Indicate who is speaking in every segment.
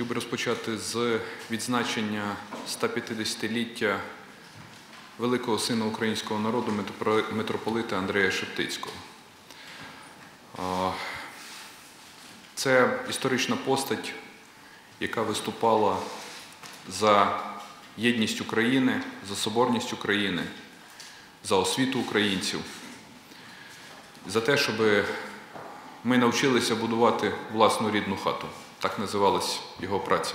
Speaker 1: Хотів би розпочати з відзначення 150-ліття великого сина українського народу митрополита Андрея Шептицького. Це історична постать, яка виступала за єдність України, за соборність України, за освіту українців, за те, щоб ми навчилися будувати власну рідну хату. Так називалась його праця.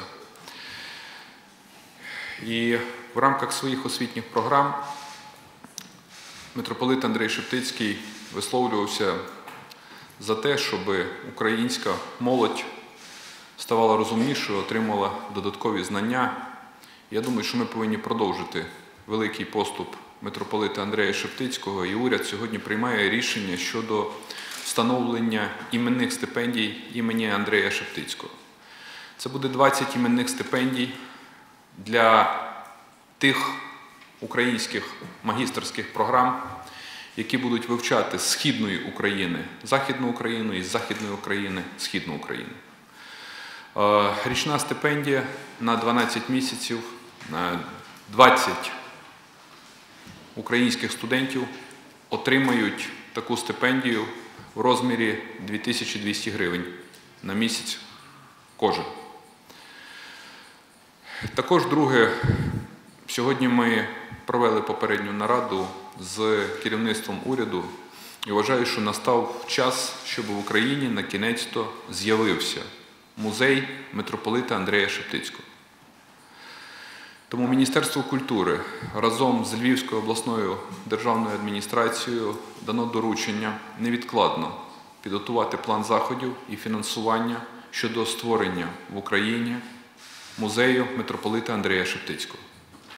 Speaker 1: І в рамках своїх освітніх програм митрополит Андрей Шептицький висловлювався за те, щоб українська молодь ставала розумнішою, отримала додаткові знання. Я думаю, що ми повинні продовжити великий поступ митрополита Андрея Шептицького, і уряд сьогодні приймає рішення щодо встановлення іменних стипендій імені Андрея Шептицького. Це буде 20 іменних стипендій для тих українських магістерських програм, які будуть вивчати з Східної України Західну Україну і з Західної України Східну Україну. Е, Річна стипендія на 12 місяців, 20 українських студентів отримають таку стипендію в розмірі 2200 гривень на місяць кожен. Також друге, сьогодні ми провели попередню нараду з керівництвом уряду і вважаю, що настав час, щоб в Україні на кінець то з'явився музей митрополита Андрея Шептицького. Тому Міністерство культури разом з Львівською обласною державною адміністрацією дано доручення невідкладно підготувати план заходів і фінансування щодо створення в Україні музею митрополита Андрея Шептицького.